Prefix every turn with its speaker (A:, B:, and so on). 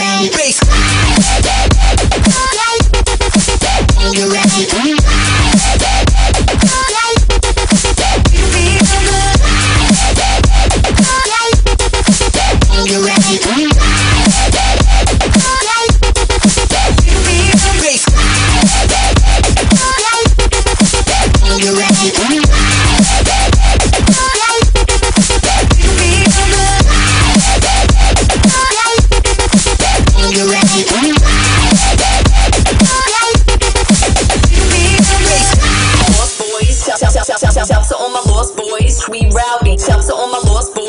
A: ready. Bass. Are you ready? Are you ready? voice, we rowdy. Shout to all my lost boys.